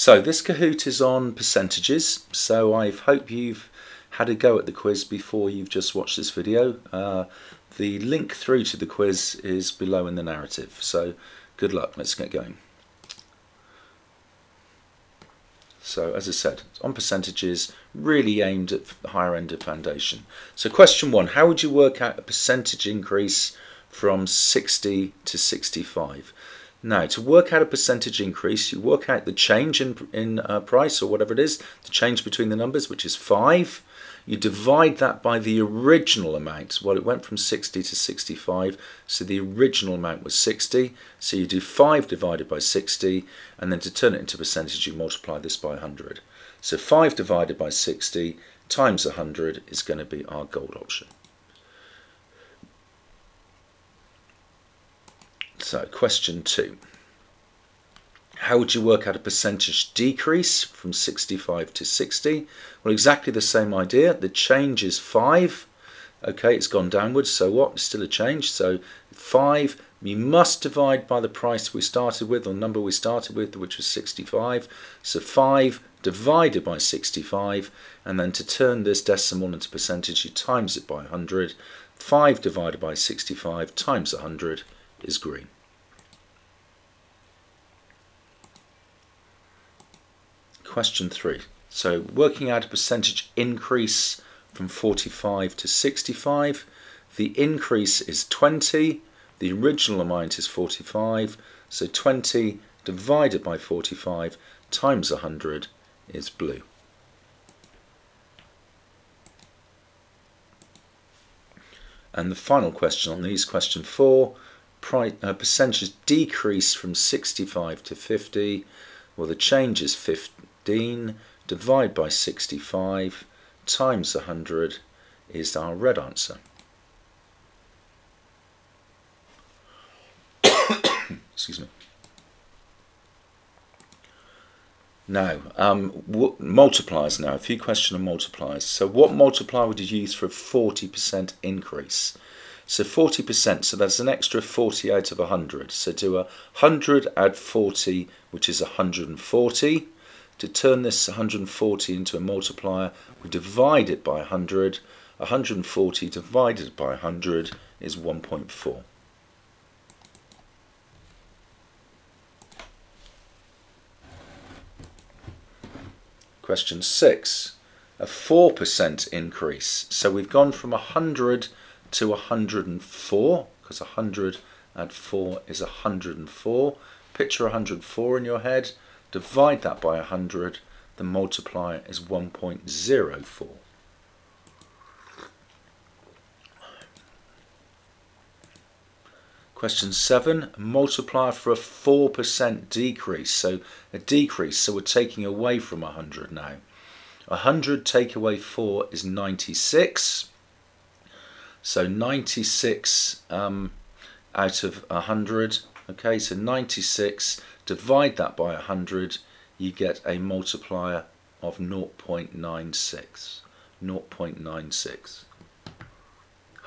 So this Kahoot is on percentages, so I hope you've had a go at the quiz before you've just watched this video. Uh, the link through to the quiz is below in the narrative, so good luck, let's get going. So as I said, on percentages, really aimed at the higher end of foundation. So question one, how would you work out a percentage increase from 60 to 65? Now, to work out a percentage increase, you work out the change in, in uh, price or whatever it is, the change between the numbers, which is 5. You divide that by the original amount. Well, it went from 60 to 65, so the original amount was 60. So you do 5 divided by 60, and then to turn it into percentage, you multiply this by 100. So 5 divided by 60 times 100 is going to be our gold option. So uh, question two. How would you work out a percentage decrease from 65 to 60? Well, exactly the same idea. The change is 5. Okay, it's gone downwards, so what? It's still a change. So 5, you must divide by the price we started with, or number we started with, which was 65. So 5 divided by 65, and then to turn this decimal into percentage, you times it by 100. 5 divided by 65 times 100 is green. Question 3. So working out a percentage increase from 45 to 65. The increase is 20. The original amount is 45. So 20 divided by 45 times 100 is blue. And the final question on these, question four, uh, percentage decrease from 65 to 50. Well, the change is 15. Divide by 65 times 100 is our red answer. Excuse me. Now, um, multipliers now, a few questions on multipliers. So what multiplier would you use for a 40% increase? So 40%, so that's an extra 40 out of 100. So do a 100 add 40, which is 140. To turn this 140 into a multiplier, we divide it by 100. 140 divided by 100 is 1.4. Question 6. A 4% increase. So we've gone from 100 to 104, because 100 add 4 is 104. Picture 104 in your head, divide that by 100, the multiplier is 1.04. Question 7, multiplier for a 4% decrease. So a decrease, so we're taking away from 100 now. 100 take away 4 is 96. So 96 um, out of 100. Okay, so 96, divide that by 100, you get a multiplier of 0.96. 0.96.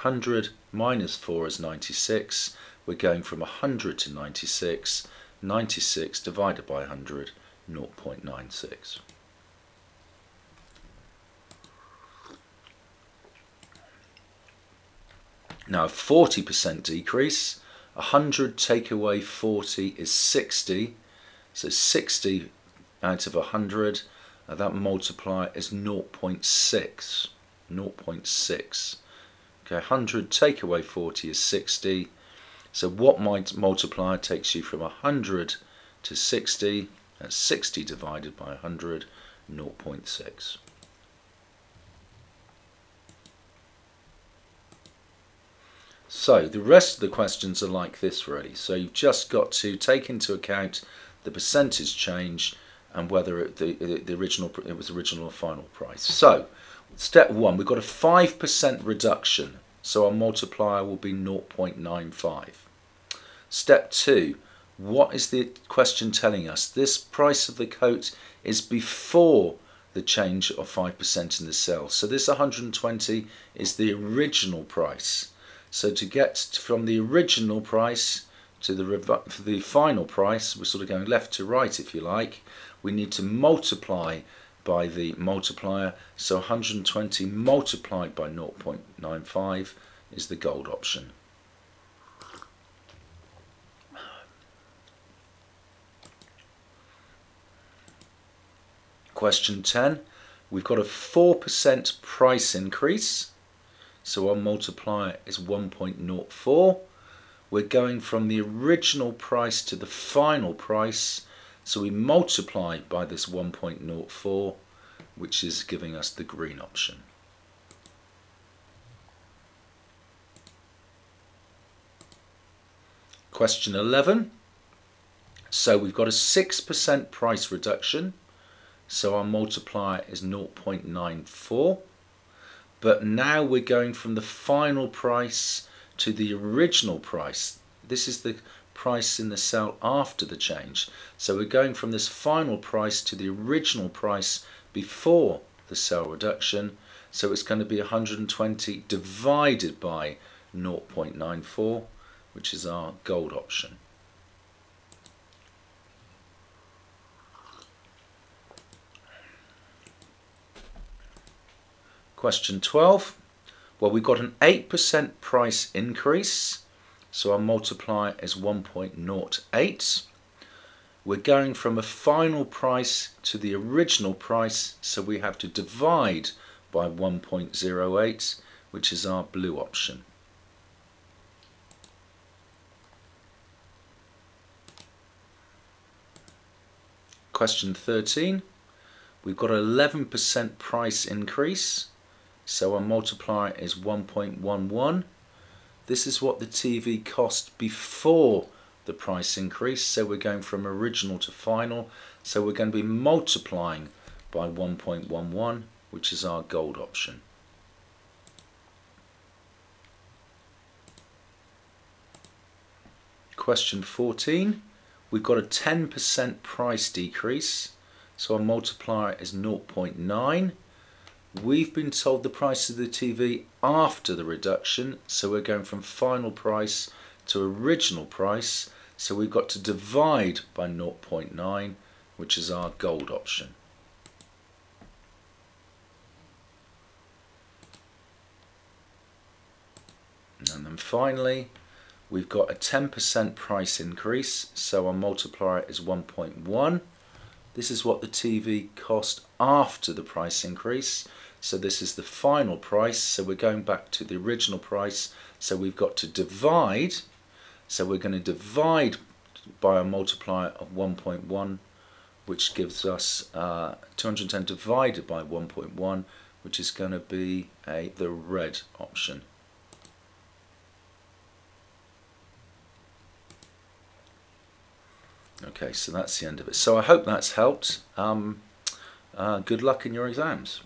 100 minus 4 is 96 we're going from 100 to 96. 96 divided by 100, 0.96. Now a 40% decrease, 100 take away 40 is 60, so 60 out of 100, uh, that multiplier is 0.6, 0.6. Okay, 100 take away 40 is 60, so what might multiplier takes you from 100 to 60? That's 60 divided by 100, 0.6. So the rest of the questions are like this really. So you've just got to take into account the percentage change and whether it, the, the original it was original or final price. So step one, we've got a 5% reduction. So our multiplier will be 0.95. Step two, what is the question telling us? This price of the coat is before the change of 5% in the sale. So this 120 is the original price. So to get from the original price to the, the final price, we're sort of going left to right if you like, we need to multiply by the multiplier. So 120 multiplied by 0.95 is the gold option. Question 10. We've got a 4% price increase. So our multiplier is 1.04. We're going from the original price to the final price. So we multiply by this 1.04, which is giving us the green option. Question 11. So we've got a 6% price reduction. So our multiplier is 0.94. But now we're going from the final price to the original price. This is the price in the cell after the change. So we're going from this final price to the original price before the cell reduction. So it's going to be 120 divided by 0.94, which is our gold option. Question 12. Well, we've got an 8% price increase, so our multiplier is 1.08. We're going from a final price to the original price, so we have to divide by 1.08, which is our blue option. Question 13. We've got an 11% price increase. So our multiplier is 1.11. This is what the TV cost before the price increase. So we're going from original to final. So we're going to be multiplying by 1.11, which is our gold option. Question 14. We've got a 10% price decrease. So our multiplier is 0.9. We've been told the price of the TV after the reduction, so we're going from final price to original price, so we've got to divide by 0.9, which is our gold option. And then finally, we've got a 10% price increase, so our multiplier is 1.1. This is what the TV cost after the price increase. So this is the final price. So we're going back to the original price. So we've got to divide. So we're going to divide by a multiplier of 1.1, which gives us uh, 210 divided by 1.1, which is going to be a the red option. Okay, so that's the end of it. So I hope that's helped. Um, uh, good luck in your exams.